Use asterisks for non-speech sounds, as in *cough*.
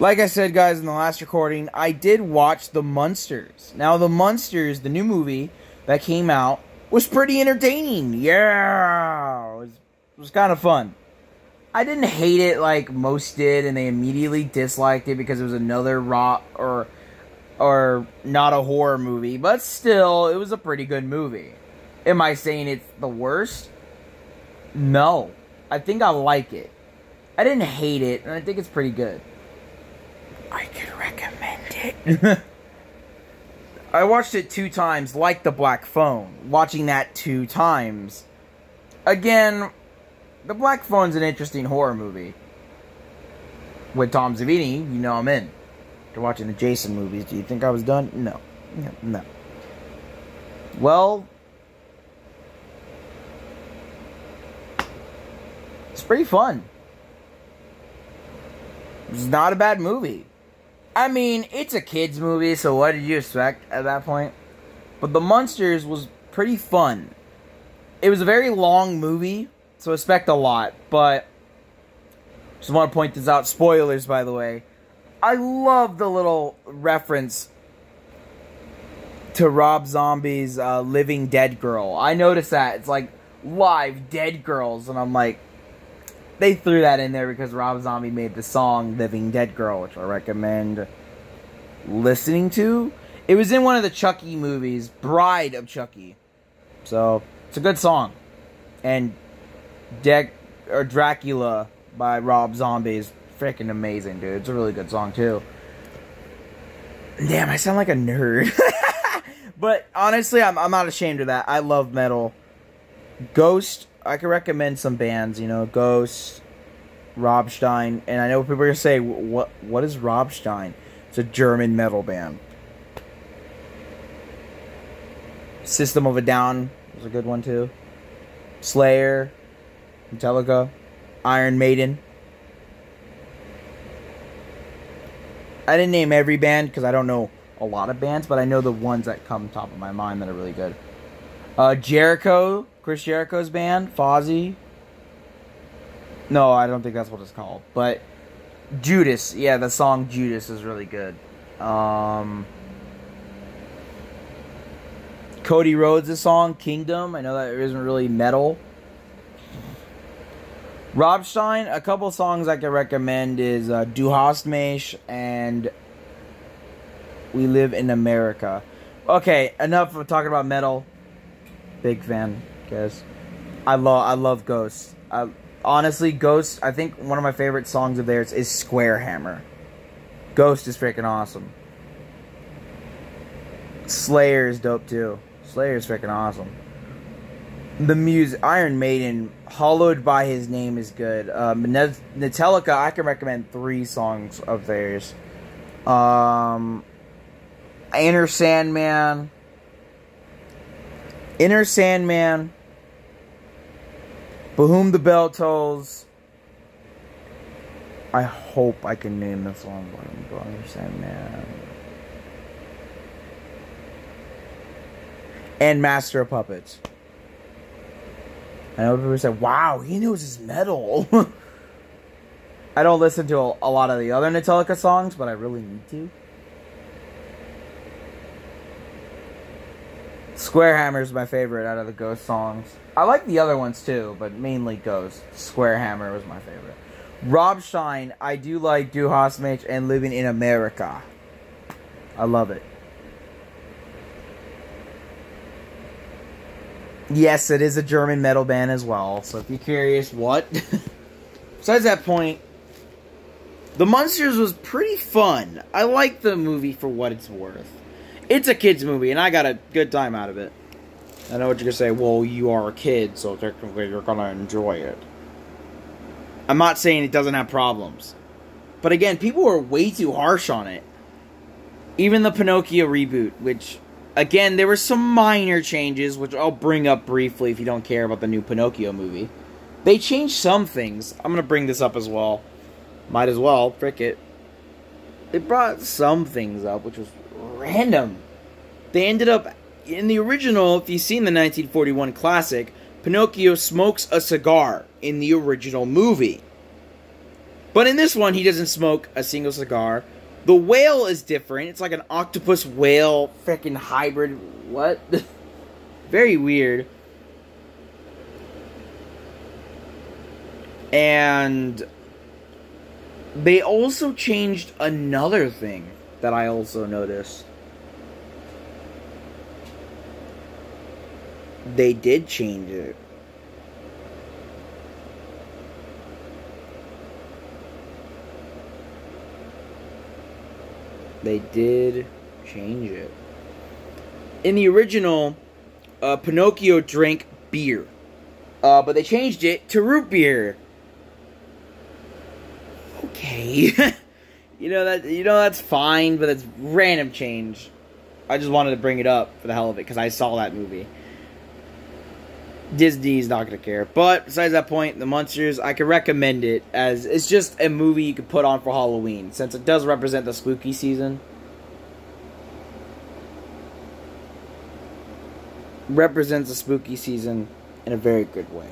Like I said, guys, in the last recording, I did watch The Munsters. Now, The Munsters, the new movie that came out, was pretty entertaining. Yeah, it was, was kind of fun. I didn't hate it like most did, and they immediately disliked it because it was another rock or or not a horror movie. But still, it was a pretty good movie. Am I saying it's the worst? No, I think I like it. I didn't hate it, and I think it's pretty good. I could recommend it. *laughs* I watched it two times, like The Black Phone. Watching that two times. Again, The Black Phone's an interesting horror movie. With Tom Savini, you know I'm in. After watching the Jason movies, do you think I was done? No. no. Well, it's pretty fun. It's not a bad movie. I mean, it's a kids movie, so what did you expect at that point? But The Munsters was pretty fun. It was a very long movie, so expect a lot, but just want to point this out. Spoilers, by the way. I love the little reference to Rob Zombie's uh, Living Dead Girl. I noticed that. It's like live dead girls, and I'm like, they threw that in there because Rob Zombie made the song Living Dead Girl, which I recommend listening to. It was in one of the Chucky movies, Bride of Chucky. So, it's a good song. And Deck or Dragula by Rob Zombie is freaking amazing, dude. It's a really good song too. Damn, I sound like a nerd. *laughs* but honestly, I'm I'm not ashamed of that. I love metal. Ghost I can recommend some bands, you know, Ghost, Rammstein, and I know people are gonna say, "What? What is Rammstein?" It's a German metal band. System of a Down was a good one too. Slayer, Metallica, Iron Maiden. I didn't name every band because I don't know a lot of bands, but I know the ones that come top of my mind that are really good. Uh, Jericho, Chris Jericho's band, Fozzy. No, I don't think that's what it's called. But Judas, yeah, the song Judas is really good. Um, Cody Rhodes' song Kingdom. I know that isn't really metal. Rammstein, a couple songs I can recommend is uh, Du hast mich and We Live in America. Okay, enough of talking about metal. Big fan guess. I love I love Ghost. I, honestly, Ghost. I think one of my favorite songs of theirs is Square Hammer. Ghost is freaking awesome. Slayer is dope too. Slayer is freaking awesome. The music, Iron Maiden, "Hallowed by His Name" is good. Um, Metallica, I can recommend three songs of theirs. Um, Enter Sandman, Enter Sandman, For Whom the Bell Tolls. I hope I can name this one, but Enter Sandman. And Master of Puppets. I know people say, wow, he knows his metal. *laughs* I don't listen to a, a lot of the other Metallica songs, but I really need to. Square Hammer is my favorite out of the Ghost songs. I like the other ones too, but mainly Ghost. Square Hammer was my favorite. Rammstein, I do like Du hast mich and Living in America. I love it. Yes, it is a German metal band as well. So if you're curious, what? *laughs* Besides that point, The Munsters was pretty fun. I like the movie for what it's worth. It's a kids movie, and I got a good time out of it. I know what you're gonna say. Well, you are a kid, so technically you're gonna enjoy it. I'm not saying it doesn't have problems, but again, people were way too harsh on it. Even the Pinocchio reboot, which again there were some minor changes, which I'll bring up briefly if you don't care about the new Pinocchio movie. They changed some things. I'm gonna bring this up as well. Might as well, frick it. They brought some things up, which was random. They ended up in the original. If you've seen the 1941 classic, Pinocchio smokes a cigar in the original movie. But in this one, he doesn't smoke a single cigar. The whale is different. It's like an octopus whale freaking hybrid. What? *laughs* Very weird. And they also changed another thing that I also noticed. They did change it. They did change it. In the original, uh, Pinocchio drank beer, uh, but they changed it to root beer. Okay, *laughs* you know that you know that's fine, but it's random change. I just wanted to bring it up for the hell of it because I saw that movie. Disney's not gonna care. But besides that point, The Munsters, I could recommend it as it's just a movie you could put on for Halloween since it does represent the spooky season. Represents the spooky season in a very good way.